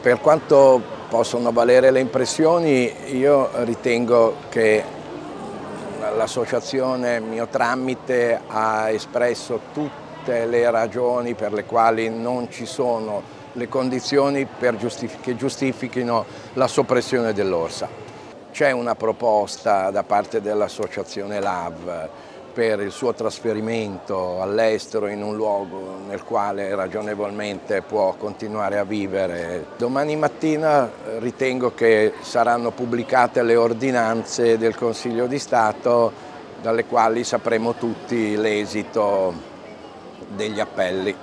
Per quanto possono valere le impressioni, io ritengo che l'associazione mio tramite ha espresso tutte le ragioni per le quali non ci sono le condizioni giustif che giustifichino la soppressione dell'orsa. C'è una proposta da parte dell'associazione LAV per il suo trasferimento all'estero in un luogo nel quale ragionevolmente può continuare a vivere. Domani mattina eh, ritengo che saranno pubblicate le ordinanze del Consiglio di Stato dalle quali sapremo tutti l'esito degli appelli.